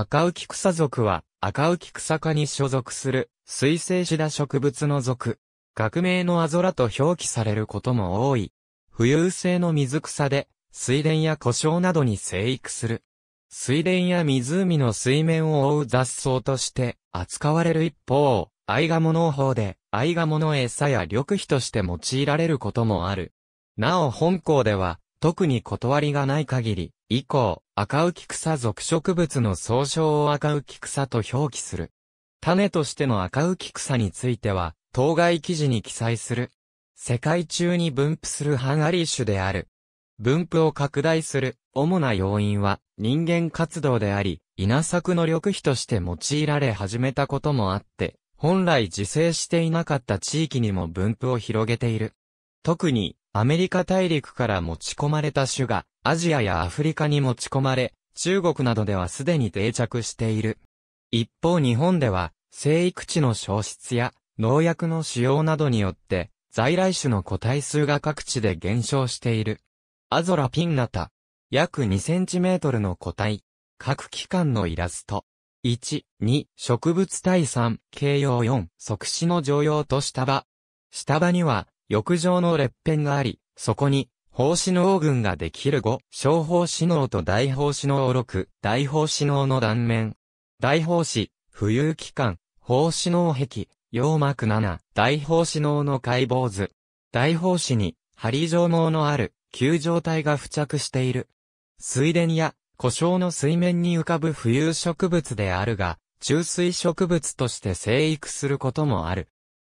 赤浮草属は赤浮草科に所属する水生シダ植物の属。学名のアゾラと表記されることも多い。浮遊性の水草で水田や故障などに生育する。水田や湖の水面を覆う雑草として扱われる一方、アイガモ農法でアイガモの餌や緑肥として用いられることもある。なお本校では、特に断りがない限り、以降、赤浮草属植物の総称を赤浮草と表記する。種としての赤浮草については、当該記事に記載する。世界中に分布するハンアリー種である。分布を拡大する主な要因は人間活動であり、稲作の緑肥として用いられ始めたこともあって、本来自生していなかった地域にも分布を広げている。特にアメリカ大陸から持ち込まれた種がアジアやアフリカに持ち込まれ、中国などではすでに定着している。一方日本では生育地の消失や農薬の使用などによって在来種の個体数が各地で減少している。アゾラピンナタ。約2センチメートルの個体。各機関のイラスト。1、2、植物体3、形容4、即死の常用と下場。下場には、翼状の裂片があり、そこに、胞子脳群ができる5、小胞子脳と大胞子脳6、大胞子脳の断面。大胞子、浮遊器官、胞子脳壁、葉膜7、大胞子脳の解剖図。大胞子に、針状毛のある、球状体が付着している。水田や故障の水面に浮かぶ浮遊植物であるが、中水植物として生育することもある。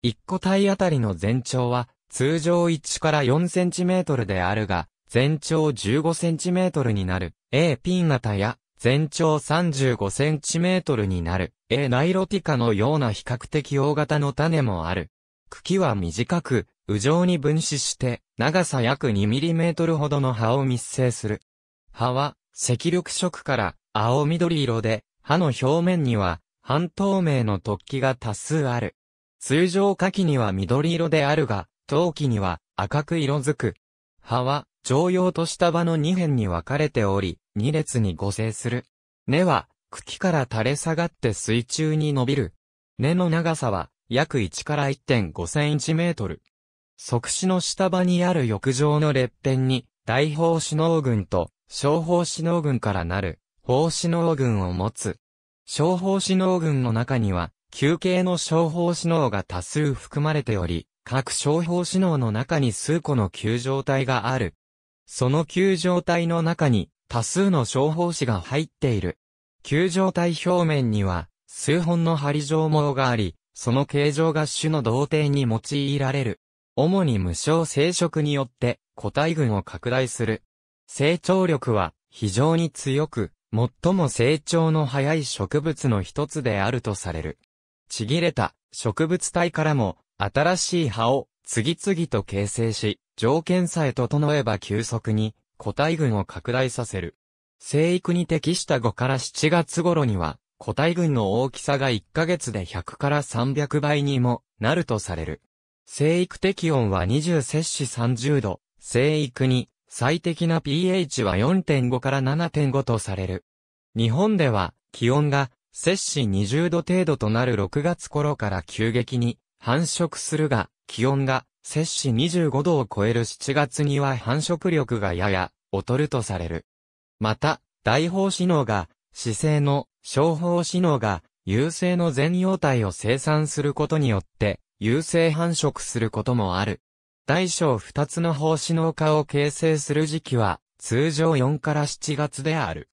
一個体あたりの全長は通常1から4センチメートルであるが、全長15センチメートルになる A ピン型や全長35センチメートルになる A ナイロティカのような比較的大型の種もある。茎は短く、右上に分子して、長さ約 2mm ほどの葉を密生する。葉は、赤緑色から青緑色で、葉の表面には、半透明の突起が多数ある。通常花器には緑色であるが、陶器には赤く色づく。葉は、常用とした場の2辺に分かれており、2列に互生する。根は、茎から垂れ下がって水中に伸びる。根の長さは、約1から1.5センチメートル。側死の下場にある翼状の裂片に、大胞子脳群と小胞子脳群からなる胞子脳群を持つ。小胞子脳群の中には、球形の小胞子脳が多数含まれており、各小胞子脳の中に数個の球状体がある。その球状体の中に多数の小胞子が入っている。球状体表面には数本の針状毛があり、その形状が種の同定に用いられる。主に無償生殖によって個体群を拡大する。成長力は非常に強く、最も成長の早い植物の一つであるとされる。ちぎれた植物体からも新しい葉を次々と形成し、条件さえ整えば急速に個体群を拡大させる。生育に適した5から7月頃には、個体群の大きさが1ヶ月で100から300倍にもなるとされる。生育適温は20摂氏30度。生育に最適な pH は4.5から7.5とされる。日本では気温が摂氏20度程度となる6月頃から急激に繁殖するが、気温が摂氏25度を超える7月には繁殖力がやや劣るとされる。また、大胞子脳が、死生の小胞子脳が、有性の全葉体を生産することによって、有性繁殖することもある。大小二つの胞子脳化を形成する時期は、通常4から7月である。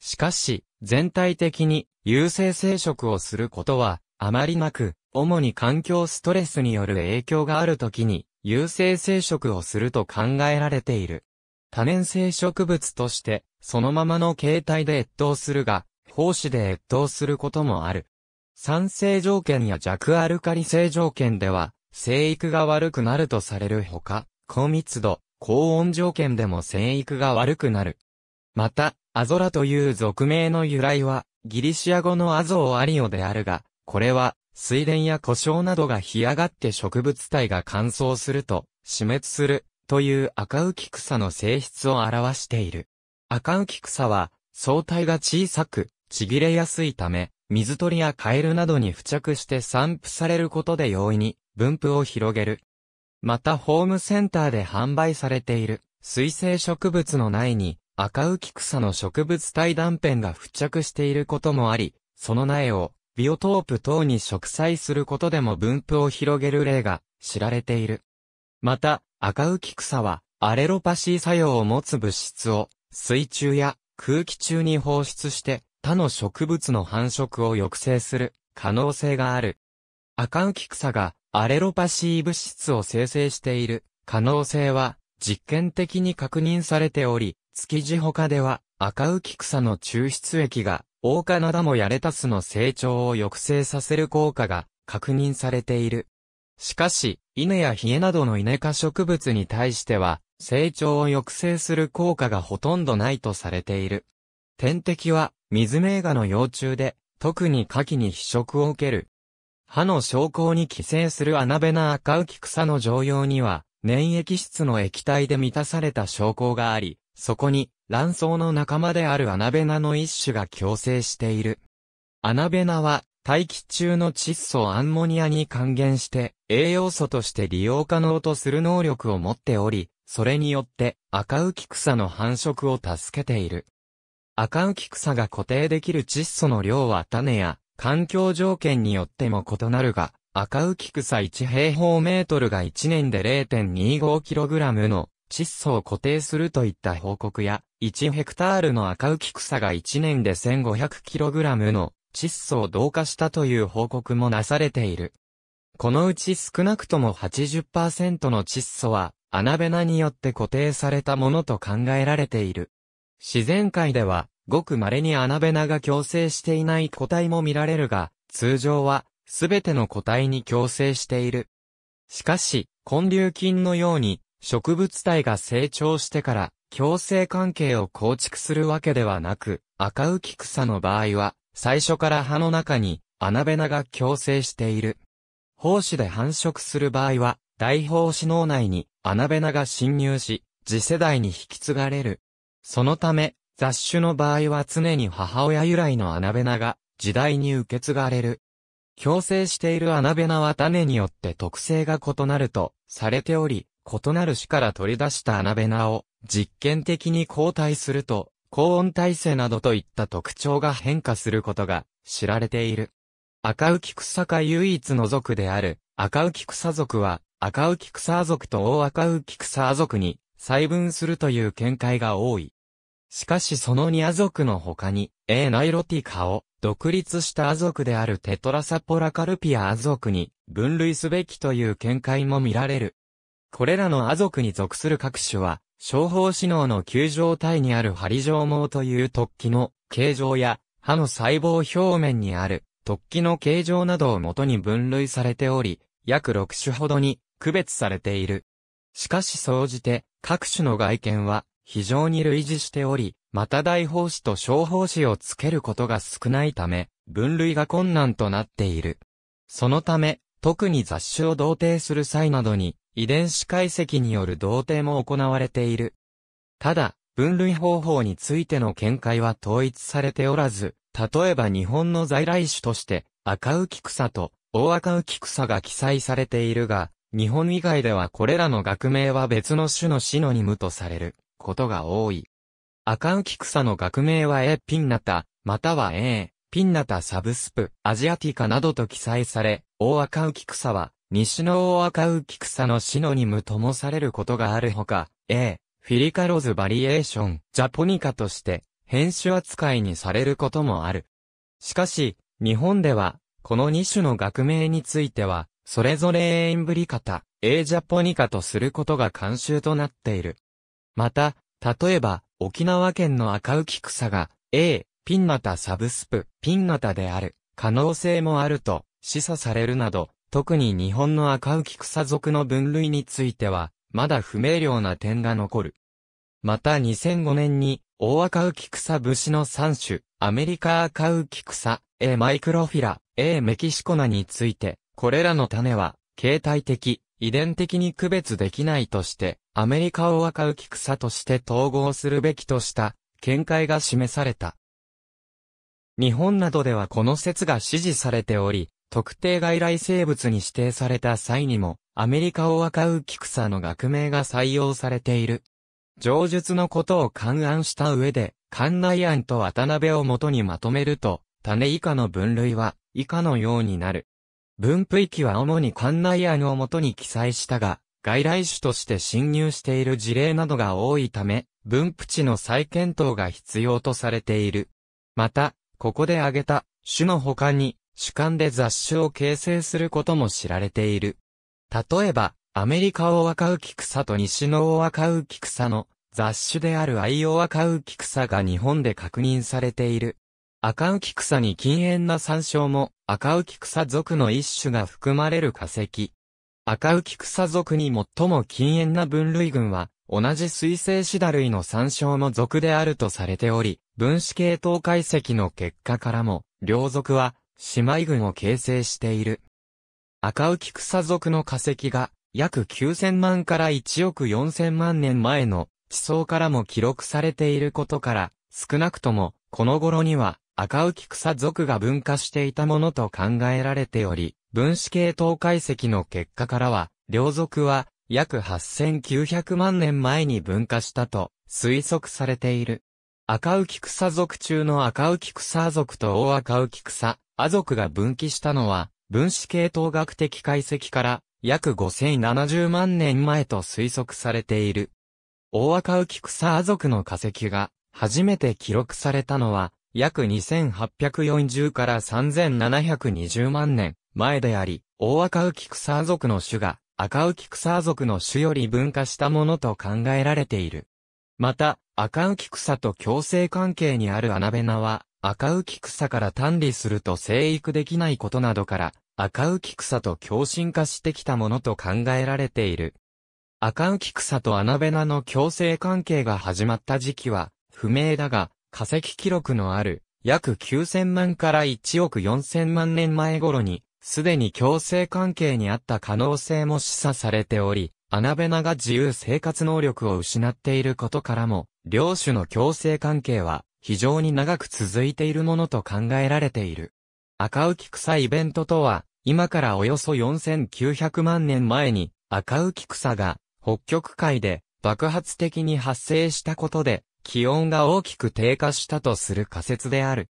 しかし、全体的に有性生殖をすることは、あまりなく、主に環境ストレスによる影響があるときに、有性生殖をすると考えられている。多年生植物として、そのままの形態で越冬するが、胞子で越冬することもある。酸性条件や弱アルカリ性条件では、生育が悪くなるとされるほか、高密度、高温条件でも生育が悪くなる。また、アゾラという俗名の由来は、ギリシア語のアゾーアリオであるが、これは、水田や故障などが干上がって植物体が乾燥すると、死滅する、という赤浮草の性質を表している。赤浮草は、総体が小さく、ちぎれやすいため、水鳥やカエルなどに付着して散布されることで容易に分布を広げる。またホームセンターで販売されている水生植物の苗に赤浮草の植物体断片が付着していることもあり、その苗をビオトープ等に植栽することでも分布を広げる例が知られている。また、赤浮草はアレロパシー作用を持つ物質を水中や空気中に放出して他の植物の繁殖を抑制する可能性がある。赤浮草がアレロパシー物質を生成している可能性は実験的に確認されており、築地他では赤浮草の抽出液がオオカナダモやレタスの成長を抑制させる効果が確認されている。しかし、稲やヒエなどの稲科植物に対しては、成長を抑制する効果がほとんどないとされている。天敵は、水メガの幼虫で、特に牡蠣に非食を受ける。歯の昇降に寄生するアナベナ赤浮草の常用には、粘液質の液体で満たされた昇降があり、そこに卵巣の仲間であるアナベナの一種が共生している。アナベナは大気中の窒素アンモニアに還元して栄養素として利用可能とする能力を持っており、それによって赤浮草の繁殖を助けている。赤浮草が固定できる窒素の量は種や環境条件によっても異なるが、赤浮草1平方メートルが1年で 0.25kg の窒素を固定するといった報告や、1ヘクタールの赤浮草が1年で 1500kg の窒素を同化したという報告もなされている。このうち少なくとも80%の窒素は、アナベナによって固定されたものと考えられている。自然界では、ごく稀にアナベナが共生していない個体も見られるが、通常は、すべての個体に共生している。しかし、根粒菌のように、植物体が成長してから、共生関係を構築するわけではなく、赤浮草の場合は、最初から葉の中にアナベナが共生している。胞子で繁殖する場合は、大胞子脳内にアナベナが侵入し、次世代に引き継がれる。そのため、雑種の場合は常に母親由来のアナベナが時代に受け継がれる。共生しているアナベナは種によって特性が異なるとされており、異なる種から取り出したアナベナを実験的に交代すると高温耐性などといった特徴が変化することが知られている。赤浮草科唯一の属である赤浮草属は赤浮草属と大赤浮草属に細分するという見解が多い。しかしその二ア族の他に、A ナイロティカを独立したア族であるテトラサポラカルピアア族に分類すべきという見解も見られる。これらのア族に属する各種は、小胞子脳の球状体にある針状毛という突起の形状や、歯の細胞表面にある突起の形状などを元に分類されており、約6種ほどに区別されている。しかし総じて、各種の外見は非常に類似しており、また大胞子と小胞子をつけることが少ないため、分類が困難となっている。そのため、特に雑種を同定する際などに、遺伝子解析による同定も行われている。ただ、分類方法についての見解は統一されておらず、例えば日本の在来種として、赤浮草と大赤浮草が記載されているが、日本以外ではこれらの学名は別の種のシノニムとされることが多い。赤浮草の学名は A ピンナタ、または A、ピンナタサブスプ、アジアティカなどと記載され、大赤浮草は西の大赤浮草のシノニムともされることがあるほか、A、フィリカロズバリエーション、ジャポニカとして、変種扱いにされることもある。しかし、日本では、この2種の学名については、それぞれ A エンブリカタ、A ジャポニカとすることが慣習となっている。また、例えば、沖縄県の赤浮草が、A、ピンナタサブスプ、ピンナタである、可能性もあると、示唆されるなど、特に日本の赤浮草属の分類については、まだ不明瞭な点が残る。また2005年に、大赤浮草節の3種、アメリカ赤浮草、A マイクロフィラ、A メキシコナについて、これらの種は、形態的、遺伝的に区別できないとして、アメリカ大赤浮草として統合するべきとした、見解が示された。日本などではこの説が支持されており、特定外来生物に指定された際にも、アメリカオワカウキクサの学名が採用されている。上述のことを勘案した上で、館内案と渡辺を元にまとめると、種以下の分類は以下のようになる。分布域は主に館内案を元に記載したが、外来種として侵入している事例などが多いため、分布地の再検討が必要とされている。また、ここで挙げた種の他に、主観で雑種を形成することも知られている。例えば、アメリカオオワカウキクサと西のオオワカウキクサの雑種であるアイオワカウキクサが日本で確認されている。赤浮草に禁煙な山椒も赤浮草属の一種が含まれる化石。赤浮草属に最も禁煙な分類群は同じ水生シダ類の山椒の属であるとされており、分子系統解析の結果からも、両属は姉妹群を形成している。赤浮草属の化石が約9000万から1億4000万年前の地層からも記録されていることから、少なくともこの頃には赤浮草属が分化していたものと考えられており、分子系統解析の結果からは、両属は約8900万年前に分化したと推測されている。赤浮草属中の赤浮草族と大赤浮草、ア族が分岐したのは、分子系統学的解析から約5070万年前と推測されている。大赤浮草ア族の化石が初めて記録されたのは約2840から3720万年前であり、大赤浮草族の種が赤浮草族の種より分化したものと考えられている。また、赤浮草と共生関係にあるアナベナは、赤浮草から単理すると生育できないことなどから、赤浮草と共進化してきたものと考えられている。赤浮草とアナベナの共生関係が始まった時期は不明だが、化石記録のある約9000万から1億4000万年前頃に、すでに共生関係にあった可能性も示唆されており、アナベナが自由生活能力を失っていることからも、両種の共生関係は非常に長く続いているものと考えられている。赤浮草イベントとは、今からおよそ4900万年前に赤浮草が北極海で爆発的に発生したことで気温が大きく低下したとする仮説である。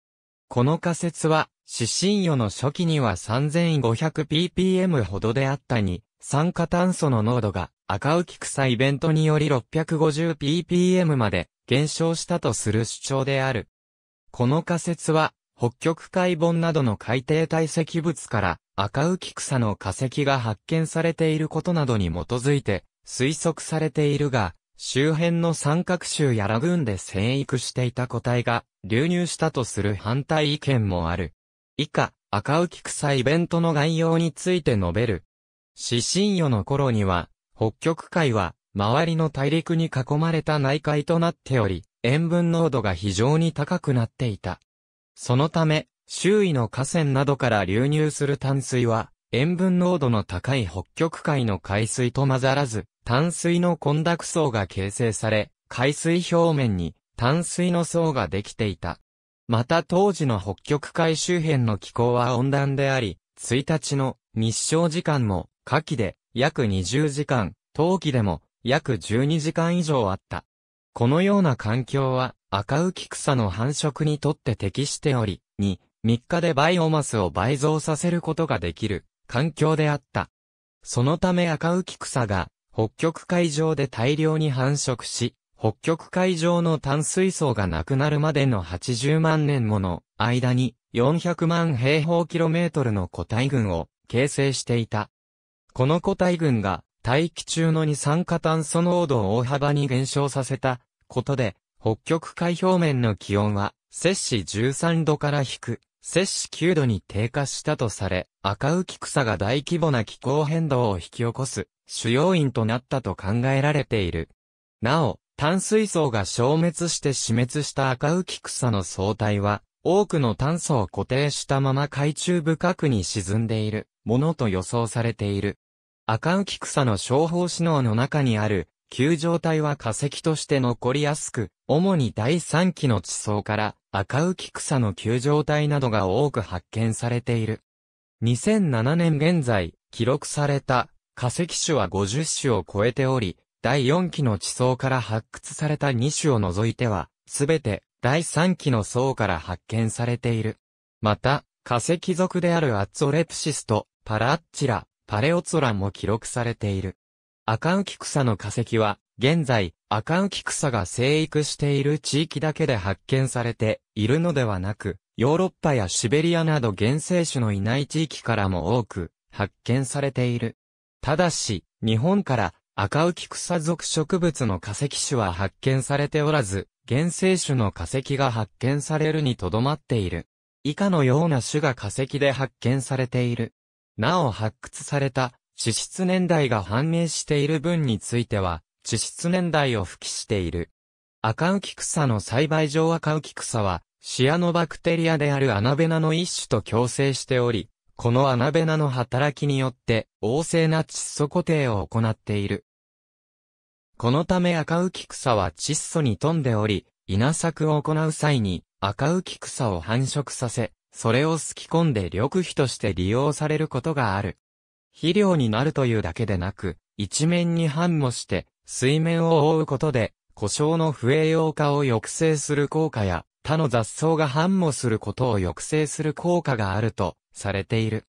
この仮説は、指針魚の初期には 3500ppm ほどであったに、酸化炭素の濃度が赤浮草イベントにより 650ppm まで減少したとする主張である。この仮説は、北極海盆などの海底堆積物から赤浮草の化石が発見されていることなどに基づいて推測されているが、周辺の三角州やラグーンで生育していた個体が流入したとする反対意見もある。以下、赤浮草イベントの概要について述べる。指針魚の頃には、北極海は周りの大陸に囲まれた内海となっており、塩分濃度が非常に高くなっていた。そのため、周囲の河川などから流入する淡水は、塩分濃度の高い北極海の海水と混ざらず、淡水の混濁層が形成され、海水表面に淡水の層ができていた。また当時の北極海周辺の気候は温暖であり、1日の日照時間も夏季で約20時間、冬季でも約12時間以上あった。このような環境は赤浮草の繁殖にとって適しており、2、3日でバイオマスを倍増させることができる環境であった。そのため赤浮草が北極海上で大量に繁殖し、北極海上の淡水層がなくなるまでの80万年もの間に400万平方キロメートルの個体群を形成していた。この個体群が大気中の二酸化炭素濃度を大幅に減少させたことで、北極海表面の気温は摂氏13度から低く、摂氏9度に低下したとされ、赤浮き草が大規模な気候変動を引き起こす主要因となったと考えられている。なお、淡水層が消滅して死滅した赤浮き草の総体は、多くの炭素を固定したまま海中深くに沈んでいるものと予想されている。赤浮草の小胞子脳の中にある球状体は化石として残りやすく、主に第3期の地層から赤浮草の球状体などが多く発見されている。2007年現在、記録された化石種は50種を超えており、第4期の地層から発掘された2種を除いては、すべて第3期の層から発見されている。また、化石属であるアッツォレプシスとパラッチラ、パレオツラも記録されている。赤浮草の化石は、現在、赤浮草が生育している地域だけで発見されているのではなく、ヨーロッパやシベリアなど原生種のいない地域からも多く発見されている。ただし、日本から赤浮草属植物の化石種は発見されておらず、原生種の化石が発見されるにとどまっている。以下のような種が化石で発見されている。なお発掘された地質年代が判明している分については、地質年代を付記している。赤浮草の栽培上赤浮草は、シアノバクテリアであるアナベナの一種と共生しており、このアナベナの働きによって、旺盛な窒素固定を行っている。このため赤浮草は窒素に富んでおり、稲作を行う際に赤浮草を繁殖させ、それをすき込んで緑肥として利用されることがある。肥料になるというだけでなく、一面に繁茂して、水面を覆うことで、故障の不栄養化を抑制する効果や、他の雑草が繁茂することを抑制する効果があるとされている。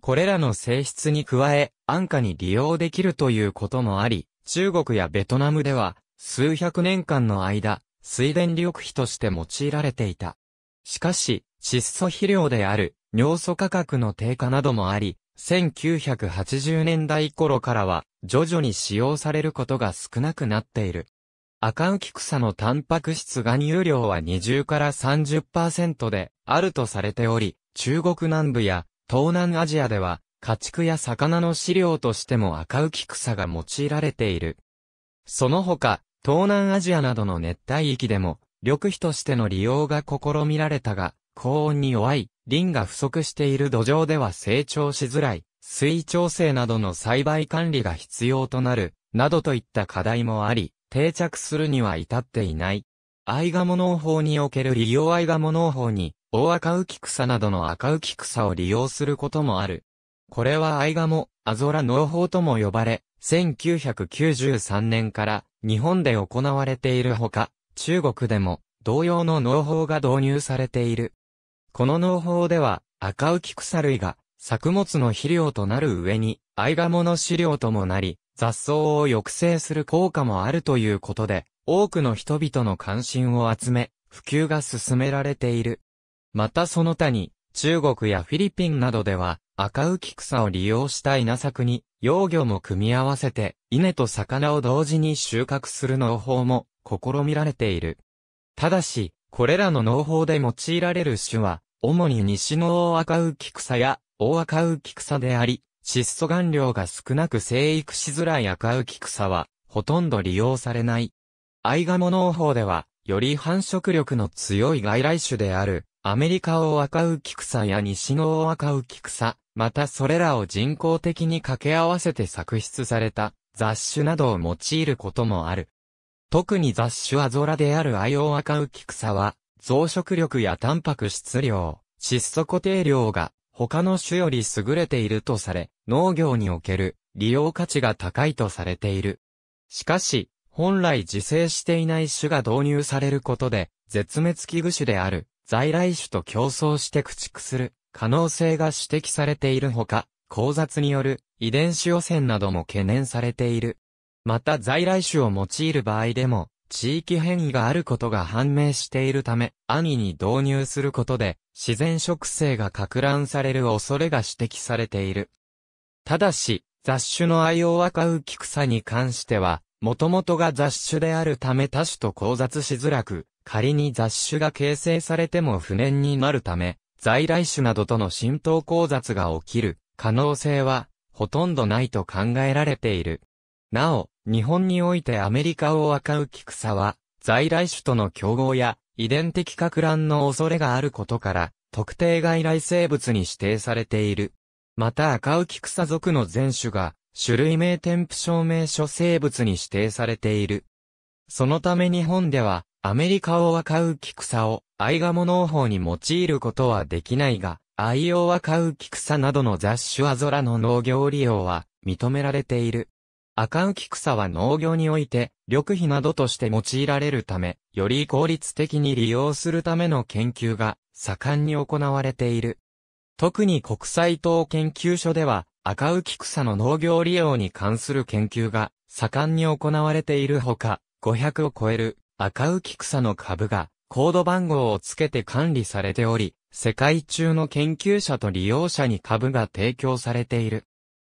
これらの性質に加え、安価に利用できるということもあり、中国やベトナムでは、数百年間の間、水田緑肥として用いられていた。しかし、窒素肥料である尿素価格の低下などもあり、1980年代頃からは徐々に使用されることが少なくなっている。赤浮草のタンパク質含有量は20から30%であるとされており、中国南部や東南アジアでは家畜や魚の飼料としても赤浮草が用いられている。その他、東南アジアなどの熱帯域でも、緑肥としての利用が試みられたが、高温に弱い、リンが不足している土壌では成長しづらい、水調整などの栽培管理が必要となる、などといった課題もあり、定着するには至っていない。アイガモ農法における利用アイガモ農法に、大赤浮草などの赤浮草を利用することもある。これはアイガモ、アゾラ農法とも呼ばれ、1993年から日本で行われているほか、中国でも同様の農法が導入されている。この農法では、赤浮草類が作物の肥料となる上に、アイガモの飼料ともなり、雑草を抑制する効果もあるということで、多くの人々の関心を集め、普及が進められている。またその他に、中国やフィリピンなどでは、赤浮草を利用した稲作に、幼魚も組み合わせて、稲と魚を同時に収穫する農法も、試みられている。ただし、これらの農法で用いられる種は、主に西の大赤浮草や大赤浮草であり、窒素含量が少なく生育しづらい赤浮草は、ほとんど利用されない。アイガモ農法では、より繁殖力の強い外来種である、アメリカ大赤浮草や西の大赤浮草、またそれらを人工的に掛け合わせて作出された雑種などを用いることもある。特に雑種アゾラであるアイオアカウキ草は、増殖力やタンパク質量、窒素固定量が他の種より優れているとされ、農業における利用価値が高いとされている。しかし、本来自生していない種が導入されることで、絶滅危惧種である在来種と競争して駆逐する可能性が指摘されているほか、交雑による遺伝子汚染なども懸念されている。また在来種を用いる場合でも、地域変異があることが判明しているため、安易に導入することで、自然植生が拡乱される恐れが指摘されている。ただし、雑種の愛を赤浮草に関しては、もともとが雑種であるため多種と交雑しづらく、仮に雑種が形成されても不燃になるため、在来種などとの浸透交雑が起きる可能性は、ほとんどないと考えられている。なお、日本においてアメリカオアカウキクサは、在来種との競合や遺伝的拡乱の恐れがあることから、特定外来生物に指定されている。また赤浮草属の全種が、種類名添付証明書生物に指定されている。そのため日本では、アメリカオワカウキクサをアイガモ農法に用いることはできないが、アイオワカウキクサなどの雑種アゾラの農業利用は認められている。赤浮草は農業において、緑肥などとして用いられるため、より効率的に利用するための研究が盛んに行われている。特に国際島研究所では、赤浮草の農業利用に関する研究が盛んに行われているほか、500を超える赤浮草の株がコード番号をつけて管理されており、世界中の研究者と利用者に株が提供されている。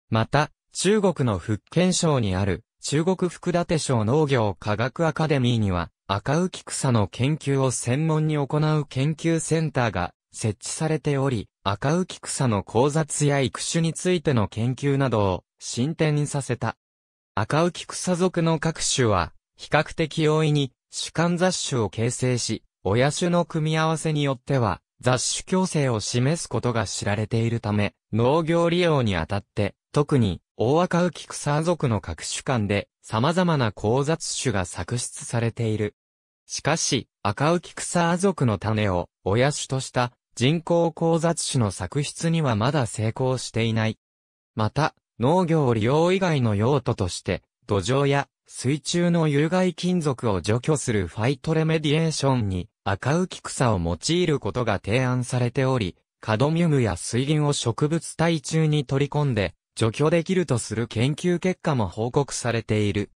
また、中国の福建省にある中国福立省農業科学アカデミーには赤浮草の研究を専門に行う研究センターが設置されており、赤浮草の交雑や育種についての研究などを進展させた。赤浮草属の各種は比較的容易に主幹雑種を形成し、親種の組み合わせによっては雑種共生を示すことが知られているため、農業利用にあたって特に大赤浮草属の各種間で様々な交雑種が作出されている。しかし、赤浮草属の種を親種とした人工交雑種の作出にはまだ成功していない。また、農業利用以外の用途として、土壌や水中の有害金属を除去するファイトレメディエーションに赤浮草を用いることが提案されており、カドミウムや水銀を植物体中に取り込んで除去できるとする研究結果も報告されている。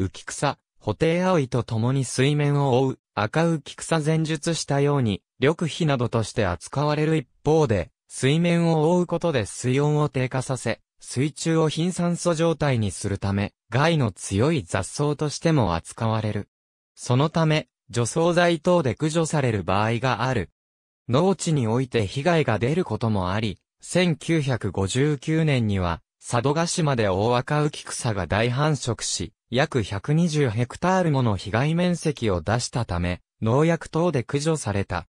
浮草、補定葵と共に水面を覆う赤浮草前述したように、緑肥などとして扱われる一方で、水面を覆うことで水温を低下させ、水中を貧酸素状態にするため、害の強い雑草としても扱われる。そのため、除草剤等で駆除される場合がある。農地において被害が出ることもあり、1959年には、佐渡島で大赤浮草が大繁殖し、約120ヘクタールもの被害面積を出したため、農薬等で駆除された。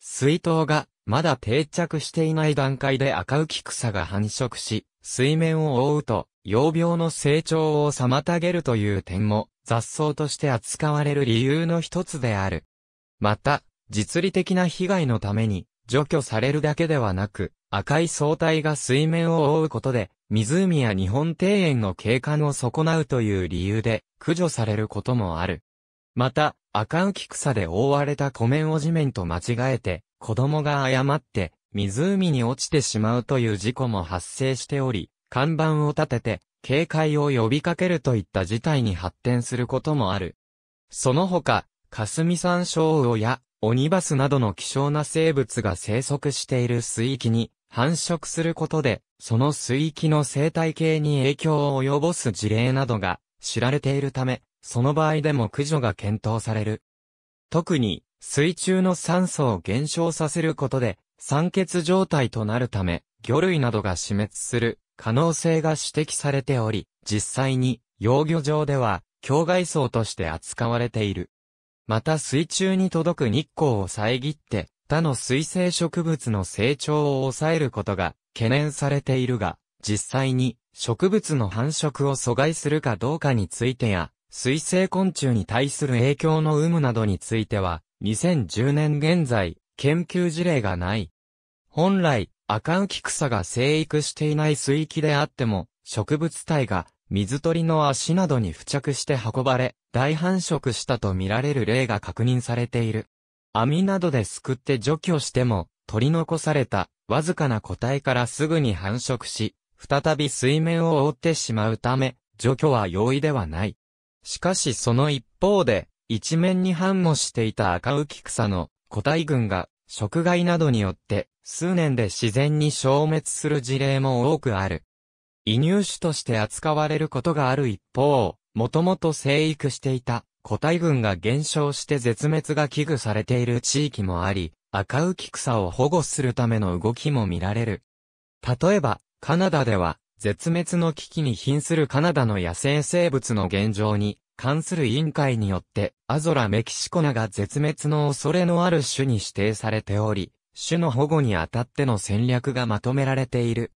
水筒がまだ定着していない段階で赤浮草が繁殖し、水面を覆うと、幼病の成長を妨げるという点も雑草として扱われる理由の一つである。また、実利的な被害のために除去されるだけではなく、赤い相体が水面を覆うことで、湖や日本庭園の景観を損なうという理由で駆除されることもある。また、赤浮草で覆われた湖面を地面と間違えて、子供が誤って湖に落ちてしまうという事故も発生しており、看板を立てて警戒を呼びかけるといった事態に発展することもある。その他、霞山椒魚やオニバスなどの希少な生物が生息している水域に繁殖することで、その水域の生態系に影響を及ぼす事例などが知られているため、その場合でも駆除が検討される。特に、水中の酸素を減少させることで、酸欠状態となるため、魚類などが死滅する可能性が指摘されており、実際に、養魚場では、境外層として扱われている。また水中に届く日光を遮って、他の水生植物の成長を抑えることが懸念されているが、実際に植物の繁殖を阻害するかどうかについてや、水生昆虫に対する影響の有無などについては、2010年現在、研究事例がない。本来、赤浮草が生育していない水域であっても、植物体が水鳥の足などに付着して運ばれ、大繁殖したとみられる例が確認されている。網などですくって除去しても、取り残された、わずかな個体からすぐに繁殖し、再び水面を覆ってしまうため、除去は容易ではない。しかしその一方で、一面に繁茂していた赤浮草の個体群が、食害などによって、数年で自然に消滅する事例も多くある。移入種として扱われることがある一方、もともと生育していた個体群が減少して絶滅が危惧されている地域もあり、赤浮草を保護するための動きも見られる。例えば、カナダでは、絶滅の危機に瀕するカナダの野生生物の現状に関する委員会によって、アゾラメキシコナが絶滅の恐れのある種に指定されており、種の保護にあたっての戦略がまとめられている。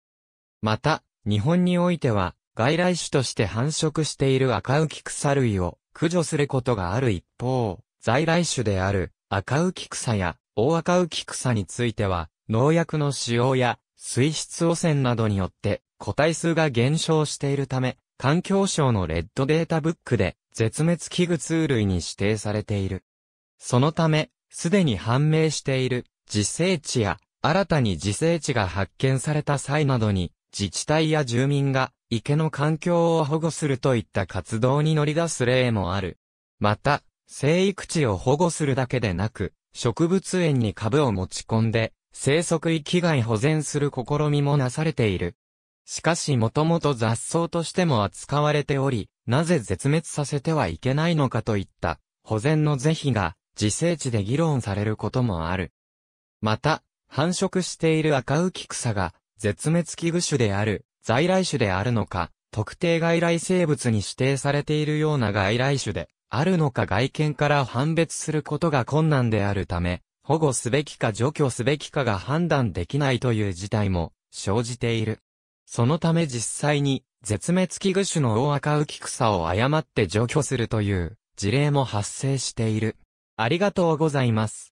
また、日本においては、外来種として繁殖している赤浮草類を駆除することがある一方、在来種である赤浮草や大赤浮草については、農薬の使用や水質汚染などによって個体数が減少しているため、環境省のレッドデータブックで絶滅危惧ツ類に指定されている。そのため、すでに判明している自生地や新たに自生地が発見された際などに自治体や住民が池の環境を保護するといった活動に乗り出す例もある。また、生育地を保護するだけでなく、植物園に株を持ち込んで、生息域外保全する試みもなされている。しかしもともと雑草としても扱われており、なぜ絶滅させてはいけないのかといった保全の是非が自生地で議論されることもある。また、繁殖している赤浮草が絶滅危惧種である在来種であるのか、特定外来生物に指定されているような外来種であるのか外見から判別することが困難であるため、保護すべきか除去すべきかが判断できないという事態も生じている。そのため実際に絶滅危惧種の大赤浮草を誤って除去するという事例も発生している。ありがとうございます。